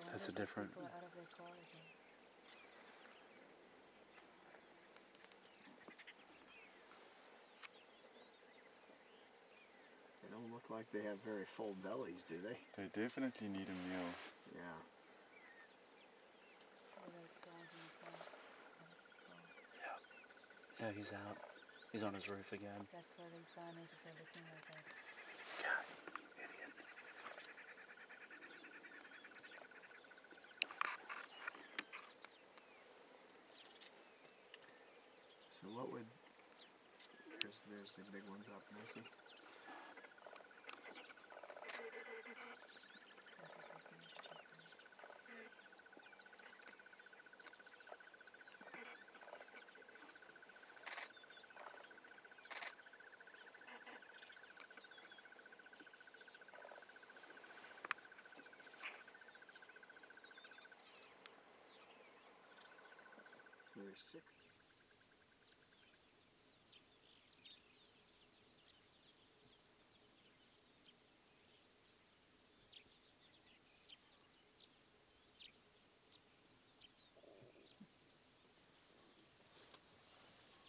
wonder That's a different- People are out of their car again. They don't look like they have very full bellies, do they? They definitely need a meal. Yeah. Oh, there's guys in the car. Yeah, he's out. He's on his roof again. That's why these sinuses are looking like that. So what would there's there's the big ones up, there's six.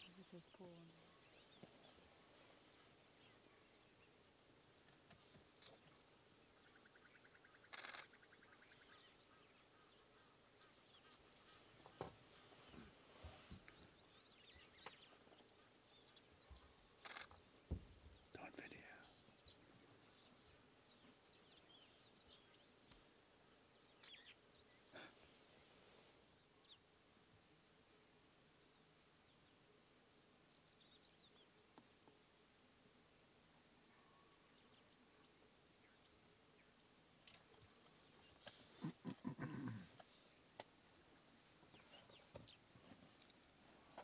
There's a big pool in there. Don't video.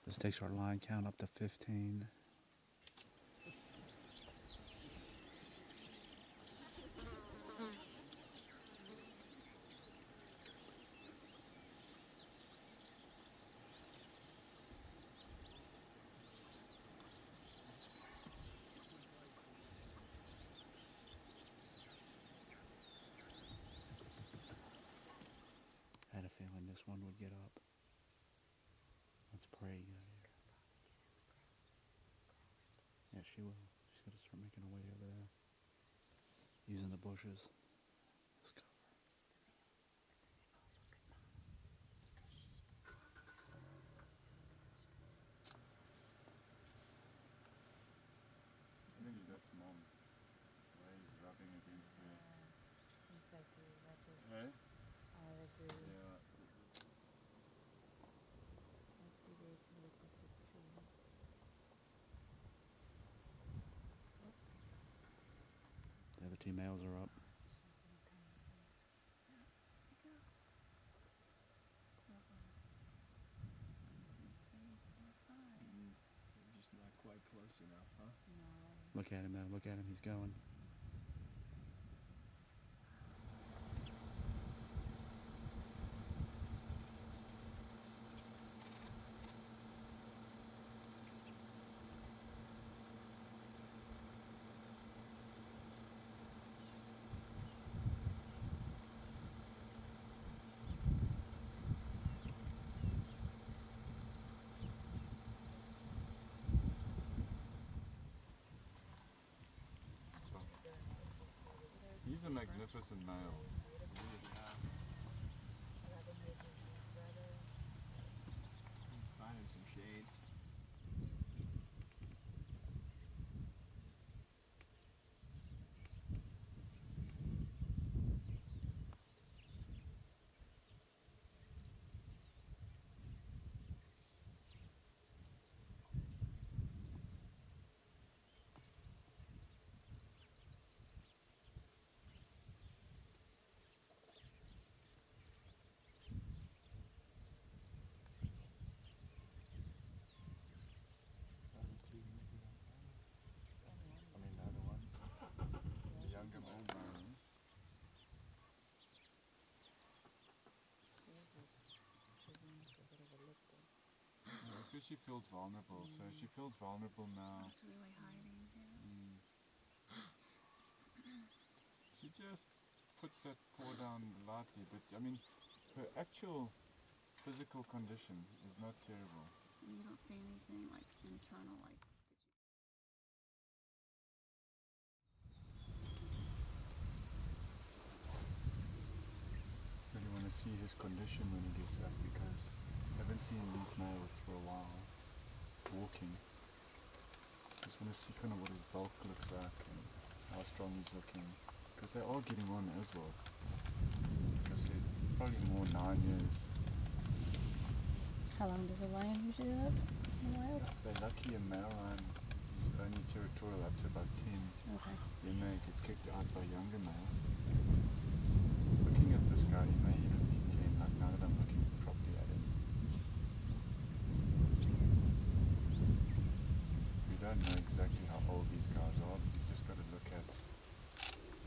This takes our line count up to 15. I had a feeling this one would get up. Let's pray. here. Yeah, she will. She's gonna start making her way over there. Using the bushes. Let's cover. I that's mom. Why he's rubbing against her. Seems like they want to. Hey? I agree. Yeah. Must be there to look at the tree. The other two males are up. Mm, just not quite close enough, huh? No. Look at him now. Look at him. He's going. He's a magnificent male. He's finding some shade. I mean, the other one. The younger male marines. Where she feels vulnerable. So she feels vulnerable now. It's really hiding here. Mm. She just puts that paw down lightly, but I mean, her actual physical condition is not terrible. And you don't see anything like internal, like. Really want to see his condition when he gets up because Seen these males for a while walking. Just want to see kind of what his bulk looks like and how strong he's looking because they are getting on as well. Like I said, probably more nine years. How long does a lion usually live in the wild? If they're lucky, a male lion is only territorial up to about 10. Okay. Then they get kicked out by younger males. Looking at this guy, he may even be 10, like now that I'm looking properly at him. We don't know exactly how old these guys are, but you've just got to look at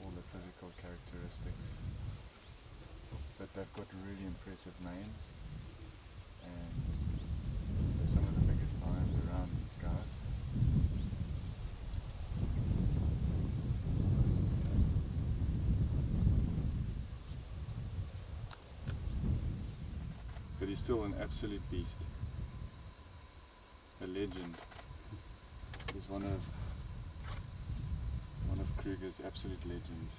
all the physical characteristics. But they've got really impressive manes, and some of the biggest around these guys. But he's still an absolute beast. A legend. He's one of one of Kruger's absolute legends.